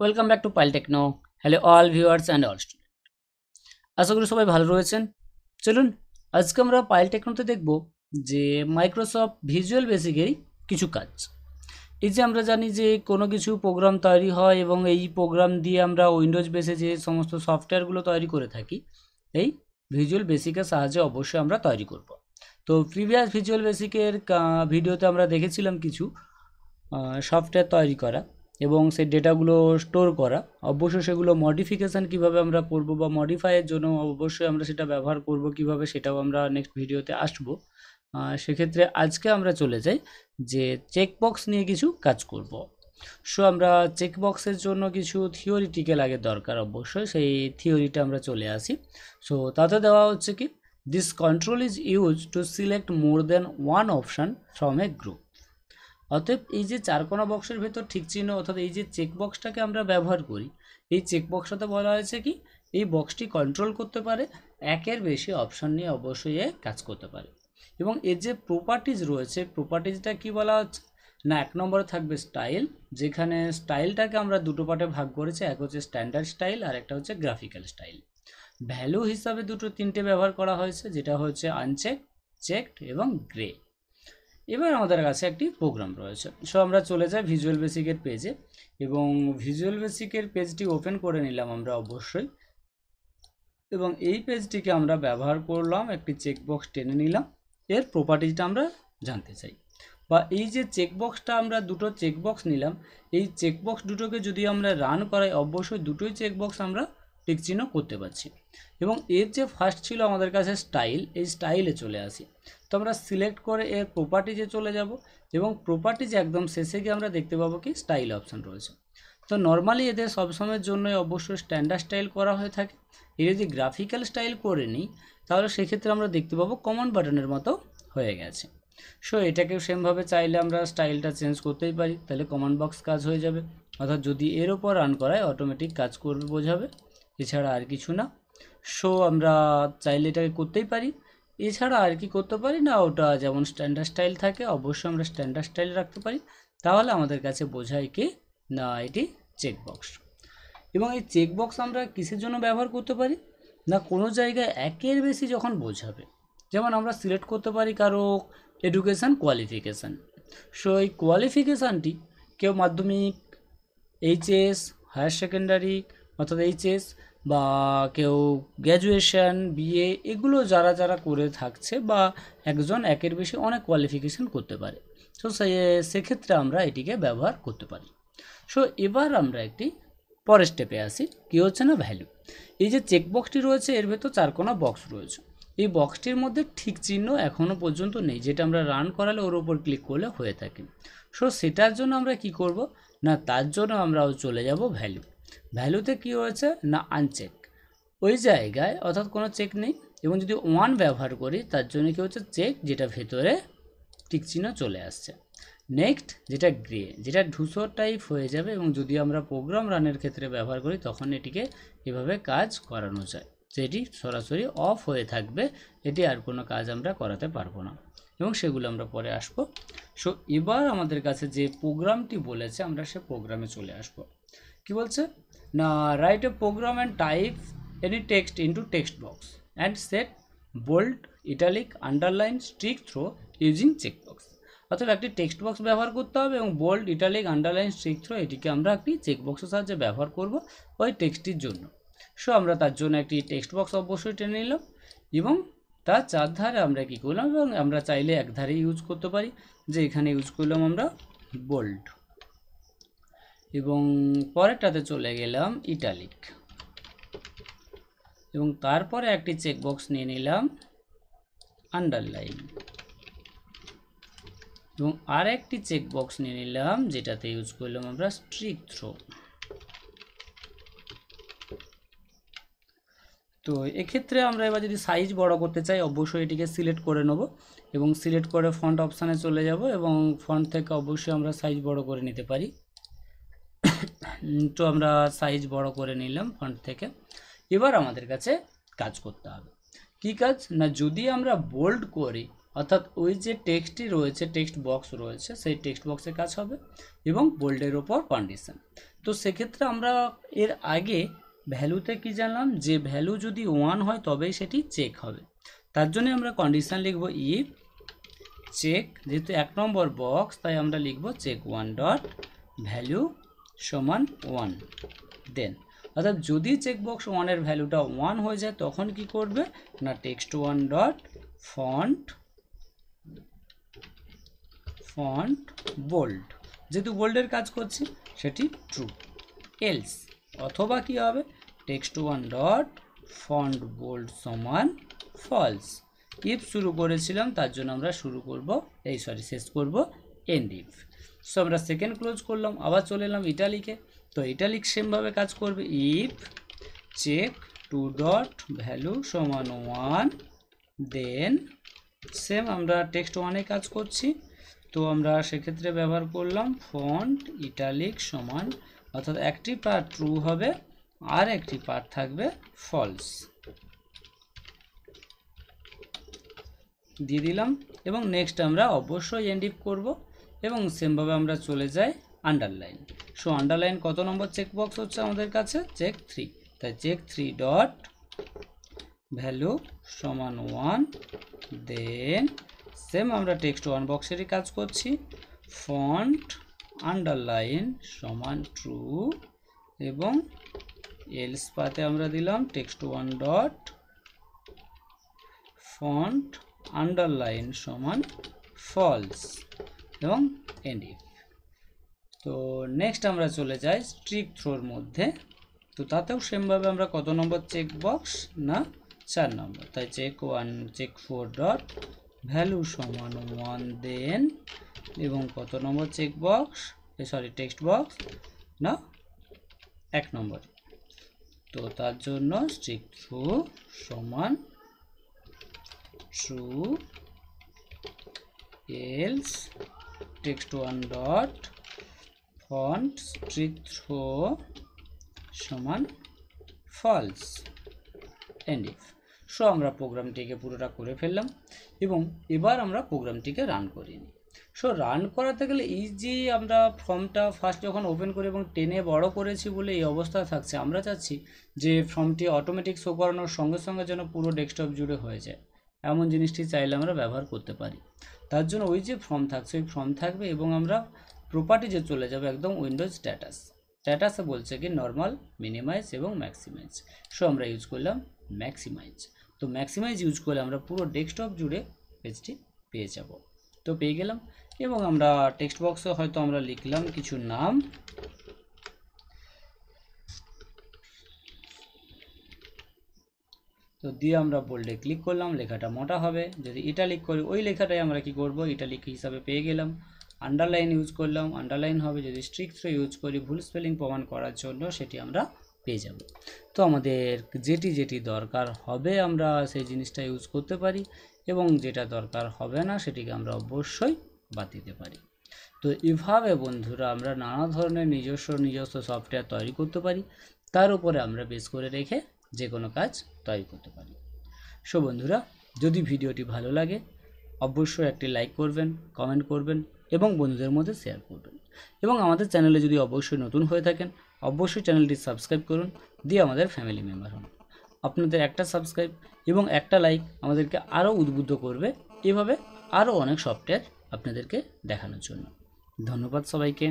Welcome back to Pile Techno hello all viewers and all student আশা করি সবাই ভালো রয়েছেন। চলুন, আজকে আমরা পাইল টেকনোতে দেখব যে মাইক্রোসফট ভিজুয়াল বেসিকেরই কিছু কাজ। এই যে আমরা জানি যে কোনো কিছু প্রোগ্রাম তৈরি হয় এবং এই প্রোগ্রাম দিয়ে আমরা উইন্ডোজ বেসে যে সমস্ত সফটওয়্যারগুলো তৈরি করে থাকি, এই ভিজুয়াল বেসিকের সাহায্যে অবশ্যই আমরা তৈরি করব। তো প্রিভিয়াস ভিজুয়াল বেসিকের ভিডিওতে আমরা দেখেছিলাম কিছু সফটওয়্যার তৈরি করা। এবং সেই ডেটাগুলো স্টোর করা। অবশ্যই সেগুলো মডিফিকেশান কীভাবে আমরা করব বা মডিফাইয়ের জন্য অবশ্যই আমরা সেটা ব্যবহার করব, কীভাবে সেটাও আমরা নেক্সট ভিডিওতে আসব। সেক্ষেত্রে আজকে আমরা চলে যাই যে চেকবক্স নিয়ে কিছু কাজ করব। সো আমরা চেকবক্সের জন্য কিছু থিওরিটিক্যাল আগে দরকার অবশ্যই, সেই থিওরিটা আমরা চলে আসি। সো তাতে দেওয়া হচ্ছে কি this control is use to select more than one option from a group অতএব এই যে চারকোনা বক্সের ভেতর ঠিক চিহ্ন অর্থাৎ এই যে চেক বক্সটাকে আমরা ব্যবহার করি, এই চেক বক্সটাতে বলা হয়েছে কি, এই বক্সটি কন্ট্রোল করতে পারে, একের বেশি অপশন নিয়ে অবশ্যই এ কাজ করতে পারে। এবং এর যে প্রপার্টিজ রয়েছে প্রপার্টিজটা কি বলা হচ্ছে, না, এক নম্বরে থাকবে স্টাইল যেখানে স্টাইলটাকে আমরা দুটো পার্টে ভাগ করেছি, এক হচ্ছে স্ট্যান্ডার্ড স্টাইল আর একটা হচ্ছে গ্রাফিক্যাল স্টাইল ভ্যালু হিসাবে দুটো তিনটে ব্যবহার করা হয়েছে, যেটা হচ্ছে আনচেক চেকড এবং গ্রে এবার আমাদের কাছে একটি প্রোগ্রাম রয়েছে। সো আমরা চলে যাই ভিজুয়াল বেসিকের পেজে এবং ভিজুয়াল বেসিকের পেজটি ওপেন করে নিলাম আমরা অবশ্যই। এবং এই পেজটিকে আমরা ব্যবহার করলাম, একটি চেকবক্স টেনে নিলাম। এর প্রপার্টিটা আমরা জানতে চাই। বা এই যে চেকবক্সটা আমরা দুটো চেকবক্স নিলাম, এই চেকবক্স দুটোকে যদি আমরা রান করাই, অবশ্যই দুটোই চেকবক্স আমরা টিক চিহ্ন করতে পারছি। এবং এর যে ফার্স্ট ছিল আমাদের কাছে স্টাইল এই স্টাইলে চলে আসি। তো আমরা সিলেক্ট করে এর প্রপার্টিজে চলে যাব এবং প্রপার্টিজে একদম শেষে গিয়ে আমরা দেখতে পাবো কি স্টাইল অপশান রয়েছে। তো নর্মালি এদের সবসময়ের জন্যই অবশ্যই স্ট্যান্ডার্ড স্টাইল করা হয়ে থাকে। এর যদি গ্রাফিক্যাল স্টাইল করে নিই, তাহলে সেক্ষেত্রে আমরা দেখতে পাবো কমন বাটনের মতো হয়ে গেছে। সো এটাকেও সেমভাবে চাইলে আমরা স্টাইলটা চেঞ্জ করতেই পারি। তাহলে কমন বক্স কাজ হয়ে যাবে। অর্থাৎ যদি এর ওপর রান করায় অটোমেটিক কাজ করবে, বোঝাবে। এছাড়া আর কিছু না। সো আমরা চাইলে এটাকে করতেই পারি। এছাড়া আর কি করতে পারি না, ওটা যেমন স্ট্যান্ডার্ড স্টাইল থাকে, অবশ্যই আমরা স্ট্যান্ডার্ড স্টাইল রাখতে পারি। তাহলে আমাদের কাছে বোঝায় কি? না, এটি চেকবক্স এবং এই চেকবক্স আমরা কিসের জন্য ব্যবহার করতে পারি? না, কোনো জায়গায় একের বেশি যখন বোঝাবে, যেমন আমরা সিলেক্ট করতে পারি কারও এডুকেশান কোয়ালিফিকেশান সো এই কোয়ালিফিকেশানটি কেউ মাধ্যমিক এইচএস হায়ার সেকেন্ডারি অর্থাৎ এইচএস বা কেউ গ্র্যাজুয়েশন বিএ এগুলো যারা যারা করে থাকছে বা একজন একের বেশি অনেক কোয়ালিফিকেশান করতে পারে। তো সেক্ষেত্রে আমরা এটিকে ব্যবহার করতে পারি। সো এবার আমরা একটি পরের স্টেপে আসি, কী হচ্ছে না ভ্যালু এই যে চেকবক্সটি রয়েছে, এর ভেতর চারকোনা বক্স রয়েছে। এই বক্সটির মধ্যে ঠিক চিহ্ন এখনও পর্যন্ত নেই, যেটা আমরা রান করালে ওর উপর ক্লিক করলে হয়ে থাকে। সো সেটার জন্য আমরা কি করব? না, তার জন্য আমরা চলে যাব ভ্যালু ভ্যালুতে কি হয়েছে? না আনচেক ওই জায়গায় অর্থাৎ কোনো চেক নেই এবং যদি ওয়ান ব্যবহার করি, তার জন্য কি হচ্ছে? চেক যেটা ভেতরে টিকচিহ্ন চলে আসছে। নেক্সট যেটা গ্রে যেটা ধূসর টাইপ হয়ে যাবে এবং যদি আমরা প্রোগ্রাম রানের ক্ষেত্রে ব্যবহার করি, তখন এটিকে এভাবে কাজ করানো যায়। যেটি সরাসরি অফ হয়ে থাকবে, এটি আর কোনো কাজ আমরা করাতে পারব না। এবং সেগুলো আমরা পরে আসব। সো এবার আমাদের কাছে যে প্রোগ্রামটি বলেছে, আমরা সে প্রোগ্রামে চলে আসব। কি বলছে? না write a program and type any text into text box and set bold italic underline strike through using check box অর্থাৎ একটি টেক্সট বক্স ব্যবহার করতে হবে এবং bold italic underline strike through এটিকে আমরা একটি চেক বক্সের সাহায্যে ব্যবহার করব ওই টেক্সটটির জন্য। সো আমরা তার জন্য একটি টেক্সট বক্স অবশ্যই টেনে নিলাম এবং তার চার ধারে আমরা কী করলাম এবং আমরা চাইলে এক ধারে ইউজ করতে পারি। যে এখানে ইউজ করলাম আমরা বোল্ড এবং পরেরটাতে চলে গেলাম ইটালিক। এবং তারপরে একটি চেকবক্স নিয়ে নিলাম আন্ডারলাইন। এবং আর একটি চেকবক্স নিয়ে নিলাম যেটাতে ইউজ করলাম আমরা স্ট্রিক থ্রো। তো এক্ষেত্রে আমরা এবার যদি সাইজ বড় করতে চাই, অবশ্যই এটিকে সিলেক্ট করে নেব এবং সিলেক্ট করে ফন্ট অপশানে চলে যাব এবং ফন্ট থেকে অবশ্যই আমরা সাইজ বড় করে নিতে পারি। তো আমরা সাইজ বড় করে নিলাম ফন্ট থেকে। এবার আমাদের কাছে কাজ করতে হবে। কি কাজ? না, যদি আমরা বোল্ড করি, অর্থাৎ ওই যে টেক্সটটি রয়েছে টেক্সট বক্স রয়েছে, সেই টেক্সট বক্সে কাজ হবে এবং বোল্ডের ওপর কন্ডিশন তো সেক্ষেত্রে আমরা এর আগে ভ্যালুতে কি জানলাম? যে ভ্যালু যদি ওয়ান হয়, তবেই সেটি চেক হবে। তার জন্য আমরা কন্ডিশন লিখব ইফ চেক যেহেতু এক নম্বর বক্স তাই আমরা লিখব চেক ওয়ান ডট ভ্যালু সমান ওয়ান দেন অর্থাৎ যদি চেক বক্স ওয়ানের ভ্যালুটা ওয়ান হয়ে যায়, তখন কি করবে? না text one dot font font bold যেহেতু বোল্ডের কাজ করছি, সেটি ট্রু এলস অথবা কি হবে? Text one dot font bold সমান ফলস ইফ শুরু করেছিলাম, তার জন্য আমরা শুরু করব, এই সরি শেষ করব এন্ড ইফ সো আমরা সেকেন্ড ক্লোজ করলাম, আবার চলে এলাম ইটালিকে। তো ইটালিক সেমভাবে কাজ করবে। If check two dot value সমান ওয়ান দেন সেম আমরা টেক্সট ওয়ানে কাজ করছি। তো আমরা সেক্ষেত্রে ব্যবহার করলাম ফন্ট ইটালিক সমান, অর্থাৎ একটি পার্ট ট্রু হবে, আর একটি পার্ট থাকবে ফলস দিয়ে দিলাম, এবং নেক্সট আমরা অবশ্যই এন্ডিপ করব। এবং সেমভাবে আমরা চলে যাই আন্ডারলাইন সো আন্ডারলাইন কত নম্বর চেক বক্স হচ্ছে আমাদের কাছে? চেক থ্রি তাই চেক থ্রি ডট ভ্যালু সমান ওয়ান দেন সেম আমরা টেক্সট ওয়ান বক্সেরই কাজ করছি। ফন্ট আন্ডারলাইন সমান ট্রু এবং এলস পাতে আমরা দিলাম text one dot font underline সমান ফলস এবং এন্ডিফ তো নেক্সট আমরা চলে যাই স্ট্রিক থ্রোর মধ্যে। তো তাতেও সেমভাবে আমরা কত নম্বর চেক বক্স না চার নম্বর? তাই check one check four dot value সমান ওয়ান দেন এবং কত number check box sorry text box না এক নম্বর। তো তার জন্য স্ট্রিক থ্রু সমান true else text one dot font strike through সমান ফলস এন্ড ইফ সো আমরা প্রোগ্রামটিকে পুরোটা করে ফেললাম এবং এবার আমরা প্রোগ্রামটিকে রান করি সো রান করাতে গেলে এই যে আমরা ফর্মটা ফার্স্ট যখন ওপেন করি এবং টেনে বড় করেছি বলে এই অবস্থা থাকছে, আমরা চাচ্ছি যে ফর্মটি অটোমেটিক শো করানোর সঙ্গে সঙ্গে যেন পুরো ডেস্কটপ জুড়ে হয়ে যায়। এমন জিনিসটি চাইলে আমরা ব্যবহার করতে পারি। তার জন্য ওই যে ফর্ম থাকছে, ওই ফর্ম থাকবে এবং আমরা প্রপার্টিজে চলে যাব একদম উইন্ডোজ স্ট্যাটাস স্ট্যাটাসে বলছে কি নর্মাল মিনিমাইজ এবং ম্যাক্সিমাইজ সো আমরা ইউজ করলাম ম্যাক্সিমাইজ তো ম্যাক্সিমাইজ ইউজ করলে আমরা পুরো ডেস্কটপ জুড়ে পেজটি পেয়ে যাব। তো পেয়ে গেলাম এবং আমরা টেক্সট বক্সে হয়তো আমরা লিখলাম কিছু নাম। তো দিয়ে আমরা বোল্ডে ক্লিক করলাম, লেখাটা মোটা হবে। যদি ইটালিক করি, ওই লেখাটাই আমরা কি করব? ইটালিক হিসাবে পেয়ে গেলাম। আন্ডারলাইন ইউজ করলাম। আন্ডারলাইন হবে যদি স্ট্রিক থ্রো ইউজ করি, ভুল স্পেলিং প্রমাণ করার জন্য সেটি আমরা পেয়ে যাব। তো আমাদের যেটি যেটি দরকার হবে আমরা সেই জিনিসটা ইউজ করতে পারি এবং যেটা দরকার হবে না সেটিকে আমরা অবশ্যই বাদ দিতে পারি। তো এভাবে বন্ধুরা আমরা নানা ধরনের নিজস্ব নিজস্ব সফটওয়্যার তৈরি করতে পারি। তার উপরে আমরা বেস করে রেখে যে কোনো কাজ তৈরি করতে পারি। সো বন্ধুরা, যদি ভিডিওটি ভালো লাগে, অবশ্যই একটি লাইক করবেন কমেন্ট করবেন এবং বন্ধুদের মধ্যে শেয়ার করবেন। এবং আমাদের চ্যানেলে যদি অবশ্যই নতুন হয়ে থাকেন, অবশ্যই চ্যানেলটি সাবস্ক্রাইব করুন, দিয়ে আমাদের ফ্যামিলি মেম্বার হন। আপনাদের একটা সাবস্ক্রাইব এবং একটা লাইক আমাদেরকে আরও উদ্বুদ্ধ করবে, এভাবে আরও অনেক সফটওয়্যার আপনাদেরকে দেখানোর জন্য। ধন্যবাদ সবাইকে।